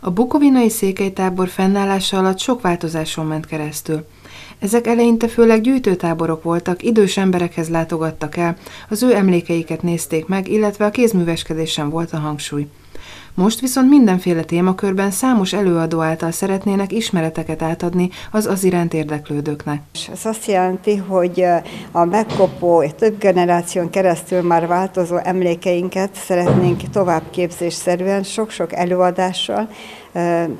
A bukovinai székelytábor fennállása alatt sok változáson ment keresztül. Ezek eleinte főleg gyűjtőtáborok voltak, idős emberekhez látogattak el, az ő emlékeiket nézték meg, illetve a kézműveskedésen volt a hangsúly. Most viszont mindenféle témakörben számos előadó által szeretnének ismereteket átadni az az iránt érdeklődőknek. Ez azt jelenti, hogy a megkopó, több generáción keresztül már változó emlékeinket szeretnénk továbbképzésszerűen, sok-sok előadással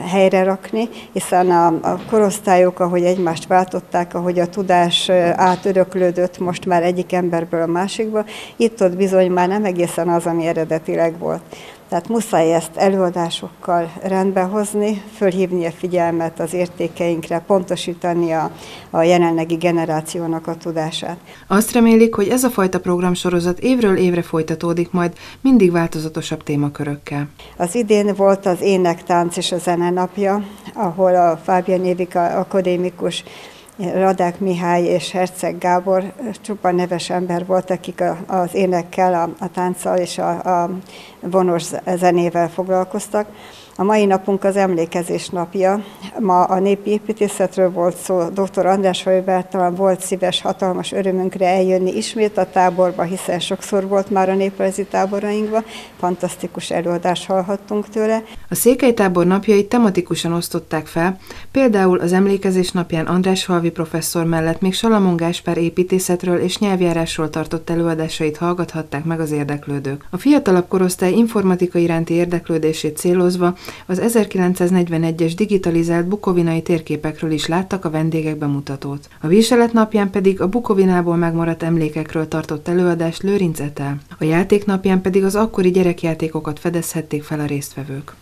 helyre rakni, hiszen a, a korosztályok, ahogy egymást váltották, ahogy a tudás átöröklődött most már egyik emberből a másikba, itt-ott bizony már nem egészen az, ami eredetileg volt. Tehát muszáj ezt előadásokkal rendbehozni, fölhívni a figyelmet az értékeinkre, pontosítani a, a jelenlegi generációnak a tudását. Azt remélik, hogy ez a fajta programsorozat évről évre folytatódik majd mindig változatosabb témakörökkel. Az idén volt az énektánc és a zene napja, ahol a Fábian Évika akadémikus Radák Mihály és Herceg Gábor csupa neves ember volt, akik az énekkel, a, a tánccal és a, a vonós zenével foglalkoztak. A mai napunk az emlékezés napja. Ma a népi építészetről volt szó. Dr. András talán volt szíves, hatalmas örömünkre eljönni ismét a táborba, hiszen sokszor volt már a néprajzi táborainkban. Fantasztikus előadást hallhattunk tőle. A székelytábor napjait tematikusan osztották fel, például az emlékezés napján András Halvi professzor mellett még Salamon Gáspár építészetről és nyelvjárásról tartott előadásait hallgathatták meg az érdeklődők. A fiatalabb korosztály informatika iránti érdeklődését célozva az 1941-es digitalizált bukovinai térképekről is láttak a vendégek bemutatót. A viselet napján pedig a Bukovinából megmaradt emlékekről tartott előadást Lőrinc Etel. A játék napján pedig az akkori gyerekjátékokat fedezhették fel a résztvevők.